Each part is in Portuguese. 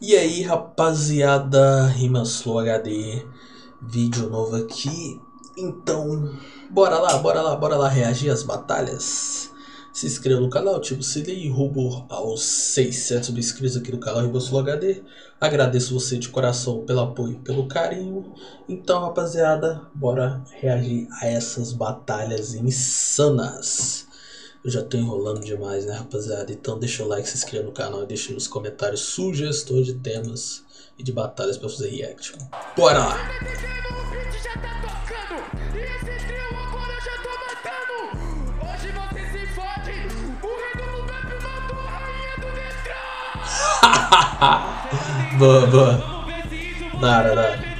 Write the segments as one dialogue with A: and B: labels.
A: E aí rapaziada, Rimaslow HD, vídeo novo aqui, então bora lá, bora lá, bora lá reagir às batalhas, se inscreva no canal, ativa o e rumo aos 600 mil inscritos aqui no canal Rimaslow HD, agradeço você de coração pelo apoio, pelo carinho, então rapaziada, bora reagir a essas batalhas insanas. Eu já tô enrolando demais, né, rapaziada? Então deixa o like, se inscreva no canal e deixa nos comentários sugestões de temas e de batalhas pra fazer react. Bora lá! boa, boa. Dara, dara.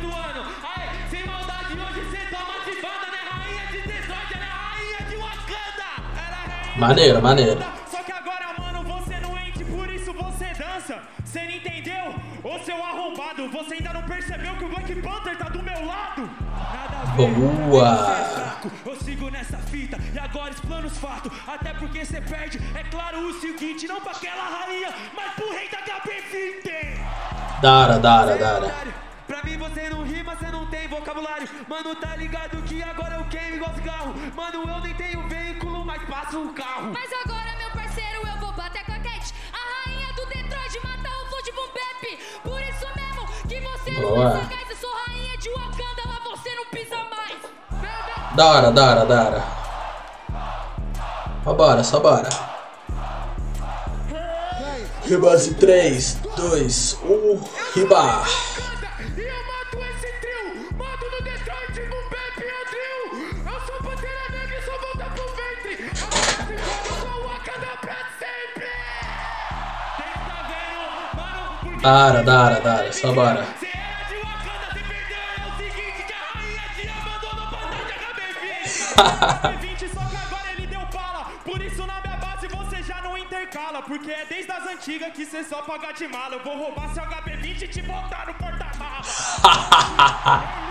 A: Maneiro, maneiro.
B: Só que agora, mano, você não enche, por isso você dança. Você não entendeu? Ô seu arrombado, você ainda não percebeu que o Black Panther tá do meu lado? Nada a ver.
A: Boa!
B: Eu sigo nessa fita e agora explano os fatos. Até porque você perde, é claro o seguinte: não pra aquela rainha, mas pro rei da HB20.
A: Dara, dara, dara.
B: Pra mim você não não vocabulário. Mano, tá ligado que agora eu queimo igual cigarro. Mano, eu nem tenho veículo, mas passo o carro.
C: Mas agora, meu parceiro, eu vou bater claquete. A rainha do Detroit mata o flow de Boom Bap. Por isso mesmo que você
A: Boa.
C: não é sagaz. Eu sou rainha de Wakanda, lá você não pisa mais.
A: Dara, dara, dara. Só bora, só bora. Ribase 3, 2, 1, riba!
B: Você já não intercala Porque é desde as antigas que cê só paga de mala Eu vou roubar seu HB20 e te botar no porta-mala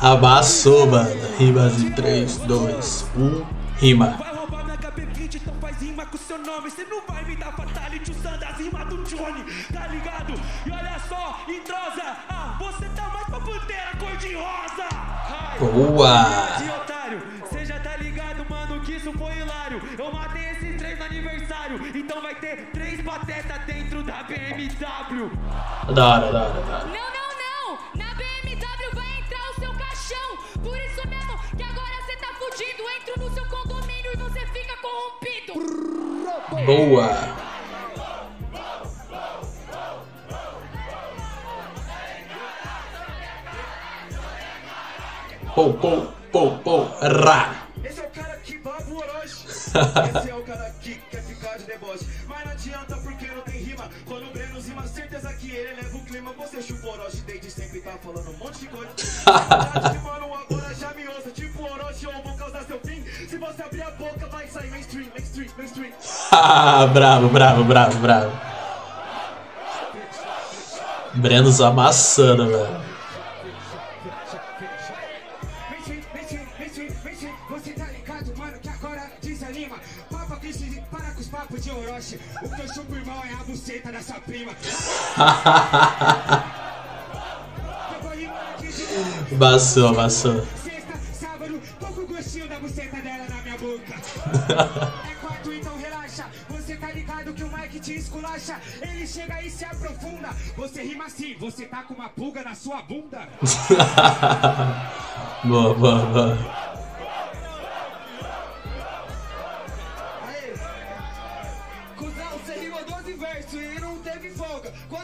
A: Abaçou, mano. Ribase 3, 2, 1, rima.
B: Johnny Tá ligado? E olha só, entrosa Ah, você tá mais pra pantera cor-de-rosa Ai.
A: Boa!
B: De otário, cê já tá ligado, mano, que isso foi hilário. Eu matei esses três no aniversário, então vai ter três patetas dentro da BMW.
A: Dara, dara, dara.
C: Não, não, não. Na BMW vai entrar o seu caixão. Por isso mesmo que agora você tá fudido. Entro no seu condomínio e você fica corrompido.
A: Boa! Pou, pou, pou, pou, rá!
D: Esse é o cara que baba o Orochi. Esse é o cara que quer ficar de deboche. Mas não adianta porque não tem rima. Quando o Breno rima, certeza que ele leva o clima. Você chupa o Orochi desde sempre, tá falando um monte de coisa. Verdade, mano, agora já me ouça. Tipo Orochi, eu vou causar seu fim. Se você abrir a boca, vai sair mainstream, mainstream, mainstream.
A: Ah, bravo, bravo, bravo, bravo. Brenos amassando, velho. Amassou, amassou.
D: Sexta, sábado, tô com o gostinho da buceta dela na minha boca. É quarto, então relaxa. Você tá ligado que o Mike te esculacha. Ele chega e se aprofunda. Você rima assim, você tá com uma pulga na sua bunda.
A: boa, boa, boa.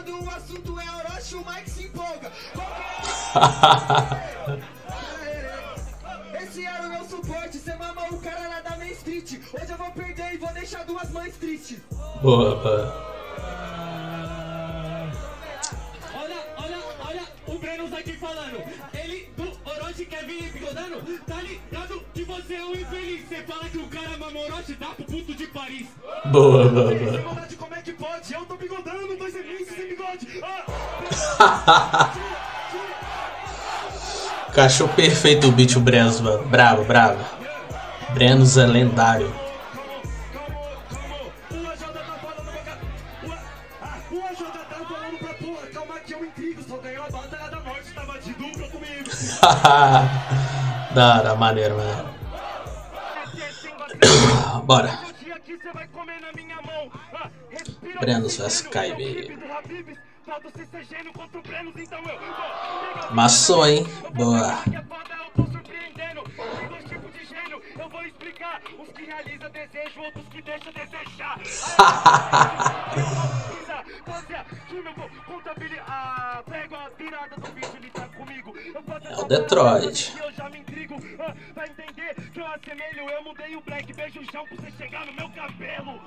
D: Quando o assunto é Orochi, o Mike se empolga. Esse era o meu suporte, cê mamou o cara lá da Main Street. Hoje eu vou perder e vou deixar duas mães tristes.
A: Boa, boa.
B: Olha, olha, olha o Breno aqui falando. Ele do Orochi quer vir bigodando. Tá ligado que você é um infeliz. Você fala que o cara mamou Orochi, dá pro puto de Paris.
A: Boa, boa, boa.
D: Pode? Eu tô bigodando, dois emissos sem bigode. Ah!
A: Cachorro perfeito o beat, o Brenos, mano. Bravo, bravo. Brenos é lendário.
D: Calmou, calmou. Pula Jota tá vou pegar o
A: Maçou, hein? Boa.
D: é
A: o Detroit.
D: Eu mudei o black, beijo o chão pra você chegar no meu cabelo.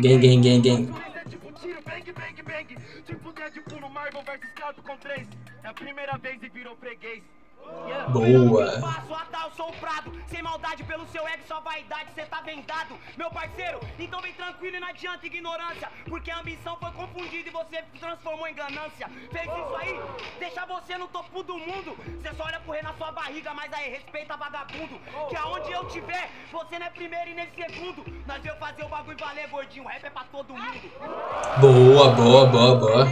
A: Gang, gang, gang, gang.
D: É a primeira vez e virou freguês.
A: Boa.
B: Sem maldade pelo seu ego, só vaidade, cê tá vendado, meu parceiro. Então vem tranquilo e não adianta ignorância, porque a ambição foi confundida e você transformou em ganância. Fez isso aí, deixa você no topo do mundo. Cê só olha correr na sua barriga, mas aí respeita vagabundo. Que aonde eu tiver, você não é primeiro e nem segundo. Nós veio fazer o bagulho valer, gordinho. Rap é pra todo mundo.
A: Boa, boa, boa, boa.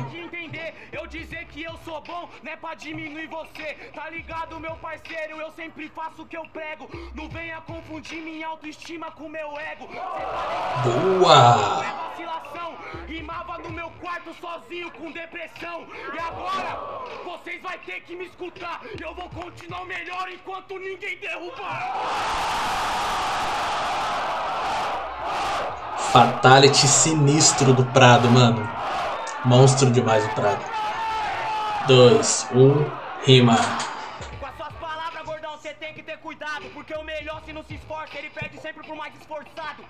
B: Eu dizer que eu sou bom não é pra diminuir você, tá ligado, meu parceiro? Eu sempre faço o que eu prego, não venha confundir minha autoestima com meu ego.
A: Boa.
B: É vacilação, rimava no meu quarto sozinho com depressão. E agora, vocês vai ter que me escutar. Eu vou continuar melhor enquanto ninguém derrubar.
A: Fatality sinistro do Prado, mano. Monstro demais o Prado. 2, 1, rima.
B: Com as suas palavras, gordão, você tem que ter cuidado. Porque o melhor, se não se esforça, ele perde sempre pro mais esforçado.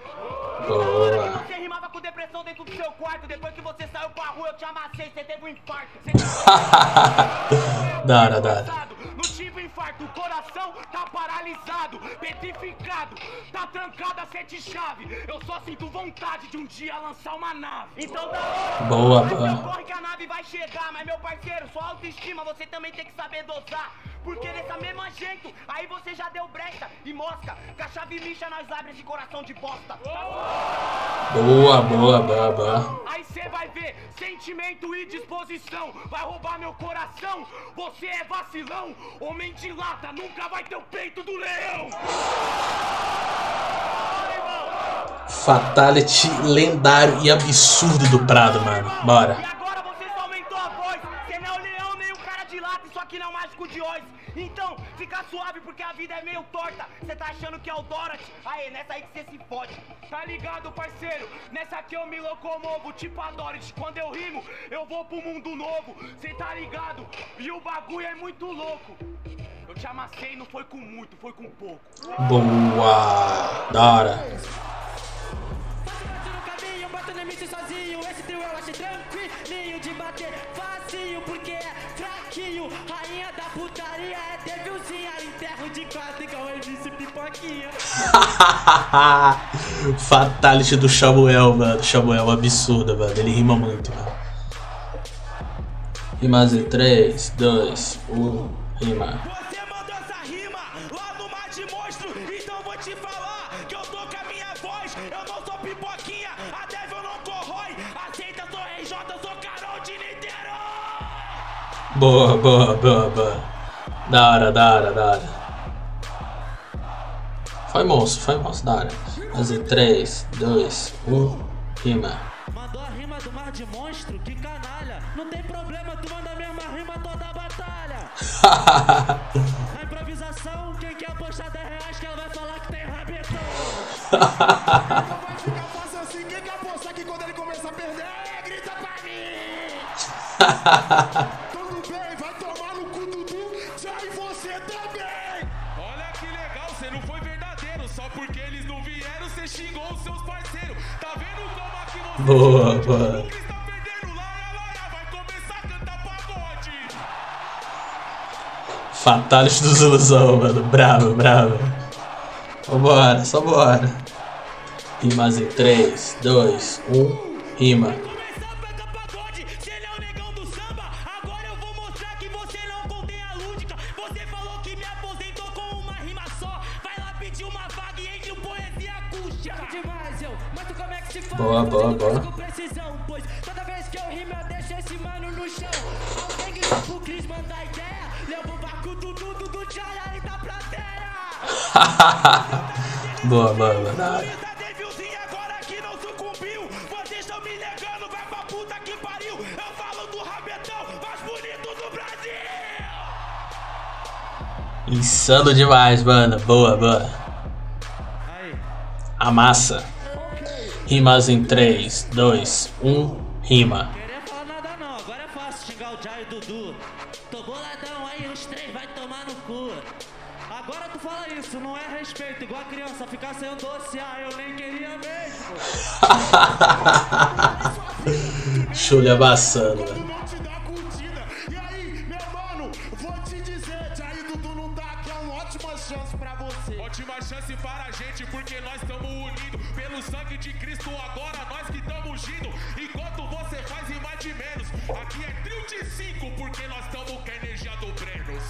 A: Boa.
B: Você rimava com depressão dentro do seu quarto. Depois que você saiu pra rua, eu te amassei, você teve um infarto. Você
A: da hora, da hora.
B: Paralisado, petrificado, tá trancado a sete chave. Eu só sinto vontade de um dia lançar uma nave. Então da hora.
A: Boa,
B: Mas
A: boa.
B: corre que a nave vai chegar, mas meu parceiro, sua autoestima você também tem que saber dosar. Porque nessa mesma jeito, aí você já deu brecha e mosca. Com a chave lixa nós abre esse coração de bosta.
A: Boa, boa, boa, boa.
B: Aí cê vai ver sentimento e disposição. Vai roubar meu coração. Você é vacilão. Homem de lata nunca vai ter o peito do leão.
A: Fatality lendário e absurdo do Prado, mano.
B: E
A: Bora.
B: agora você só aumentou a voz. Você não é o leão nem o cara de lata. Isso aqui não é o mágico de Oz. Então, fica suave porque a vida é meio torta. Você tá achando que é o Dorothy? Aí, nessa aí que você se fode. Tá ligado, parceiro? Nessa aqui eu me locomovo, tipo a Dorothy. Quando eu rimo, eu vou pro mundo novo. Cê tá ligado? E o bagulho é muito louco. Eu te amassei, não foi com muito, foi com pouco.
A: Boa. Da hora. Fatality do Samuel, mano. Samuel absurdo, mano. Ele rima muito, mano. Rima Z 3, 2, 1, rima.
D: Você mandou essa rima lá no Mar de Monstro, então vou te falar que eu tô com a minha voz. Eu não sou pipoquinha, a Devil não corrói. Aceita, sou RJ, sou Carol de Niterói.
A: Boa, boa, boa, boa. Da hora, da hora, da hora. Foi monstro, foi monstro, da hora. Fazer 3, 2, 1, rima.
E: Mandou a rima do Mar de Monstro, que canalha. Não tem problema, tu manda a mesma rima toda a batalha. Na improvisação, quem quer apostar 10 reais que ela vai falar que tem rabetão.
D: Vai ficar fácil assim, quem quer apostar que quando ele começa a perder, grita pra mim. Tudo bem, vai tomar no cu Dudu, já e você também.
F: Olha que legal, você não foi verdadeiro. Só porque eles não vieram, você xingou os seus parceiros. Tá vendo como aqui você
A: Boa, boa.
F: O que está perdendo? Laia, laia, vai começar a cantar pagode.
A: Fatality dos ilusão, mano. Bravo, bravo. Vambora, só bora. Rima Z 3, 2, 1, rima.
E: Do
B: rabetão mais bonito do Brasil.
A: Insano demais, mano. Boa, boa. Amassa. Rimas em 3, 2, 1, rima.
C: Queria falar nada não, agora é fácil xingar o Jai e o Dudu. Tô boladão aí, os três vai tomar no cu. Agora tu fala isso, não é respeito, igual a criança ficar sem o doce, ah, eu nem queria mesmo.
A: Chulha mano.
D: Ótima chance
G: para a gente, porque nós estamos unidos. Pelo sangue de Cristo, agora nós que estamos ungindo. Enquanto você faz em mais de menos. Aqui é trio de cinco, porque nós estamos com a energia do Brenos.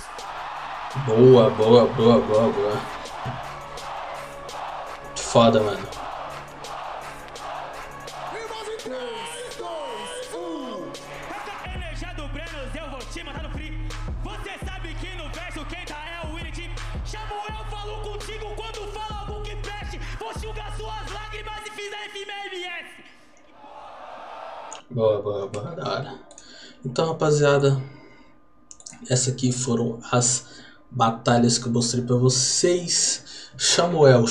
A: Boa, boa, boa, boa, boa. Foda, mano. Boa, boa, boa, da hora. Então, rapaziada, essa aqui foram as batalhas que eu mostrei pra vocês. Samuel,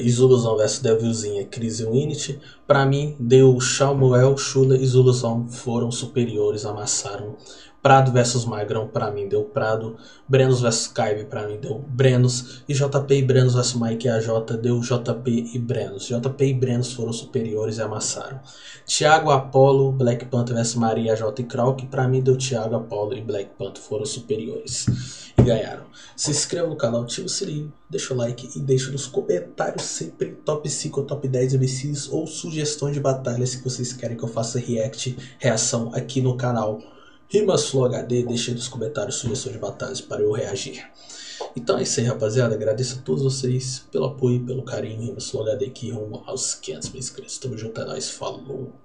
A: e Zuluzão vs Devilzinha, Cris e Winity. Pra mim, deu Samuel, Schuller e Zuluzão foram superiores, amassaram. Prado vs Magrão, pra mim, deu Prado. Brenos vs Kybe, pra mim, deu Brenos. E JP e Brenos vs Mike AJ, deu JP e Brenos. JP e Brenos foram superiores e amassaram. Thiago Apollo, Black Panther vs Maria J e Krauk, pra mim deu Thiago Apollo e Black Panther foram superiores e ganharam. Se inscreva no canal, ativa o sininho, deixa o like e deixa nos comentários sempre top 5 ou top 10 MCs ou sugestões de batalhas que vocês querem que eu faça react, reação aqui no canal. Rimas aí nos comentários sugestões de batalhas para eu reagir. Então é isso aí, rapaziada. Agradeço a todos vocês pelo apoio, pelo carinho. Rimas aqui rumo aos 500 mil inscritos. Tamo junto, é nóis. Falou!